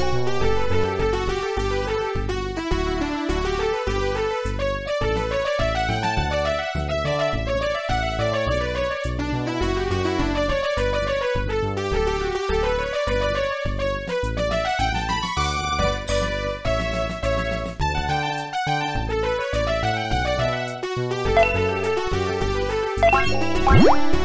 Bye. Música